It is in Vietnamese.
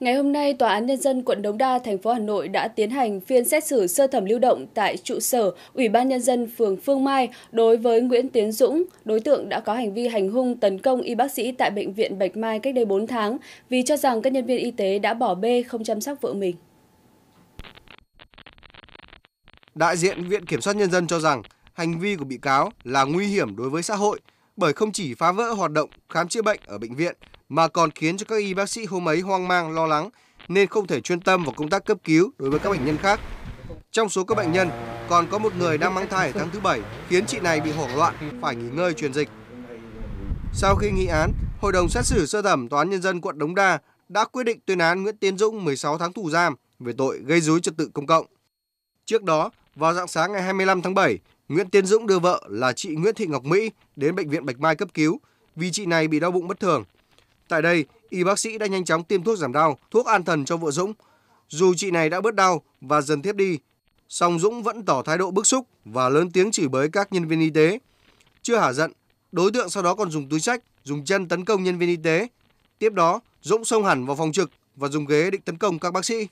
Ngày hôm nay, Tòa án Nhân dân quận Đống Đa, thành phố Hà Nội đã tiến hành phiên xét xử sơ thẩm lưu động tại trụ sở Ủy ban Nhân dân phường Phương Mai đối với Nguyễn Tiến Dũng, đối tượng đã có hành vi hành hung tấn công y bác sĩ tại Bệnh viện Bạch Mai cách đây 4 tháng vì cho rằng các nhân viên y tế đã bỏ bê không chăm sóc vợ mình. Đại diện Viện Kiểm soát Nhân dân cho rằng hành vi của bị cáo là nguy hiểm đối với xã hội bởi không chỉ phá vỡ hoạt động khám chữa bệnh ở bệnh viện mà còn khiến cho các y bác sĩ hôm ấy hoang mang lo lắng nên không thể chuyên tâm vào công tác cấp cứu đối với các bệnh nhân khác. Trong số các bệnh nhân còn có một người đang mang thai ở tháng thứ bảy khiến chị này bị hoảng loạn phải nghỉ ngơi truyền dịch. Sau khi nghị án, Hội đồng xét xử sơ thẩm Tòa án Nhân dân quận Đống Đa đã quyết định tuyên án Nguyễn Tiến Dũng 16 tháng tù giam về tội gây dối trật tự công cộng. Trước đó, vào dạng sáng ngày 25 tháng 7, Nguyễn Tiến Dũng đưa vợ là chị Nguyễn Thị Ngọc Mỹ đến bệnh viện Bạch Mai cấp cứu vì chị này bị đau bụng bất thường. Tại đây, y bác sĩ đã nhanh chóng tiêm thuốc giảm đau, thuốc an thần cho vợ Dũng. Dù chị này đã bớt đau và dần tiếp đi, song Dũng vẫn tỏ thái độ bức xúc và lớn tiếng chửi bới các nhân viên y tế. Chưa hả giận, đối tượng sau đó còn dùng túi sách, dùng chân tấn công nhân viên y tế. Tiếp đó, Dũng xông hẳn vào phòng trực và dùng ghế định tấn công các bác sĩ.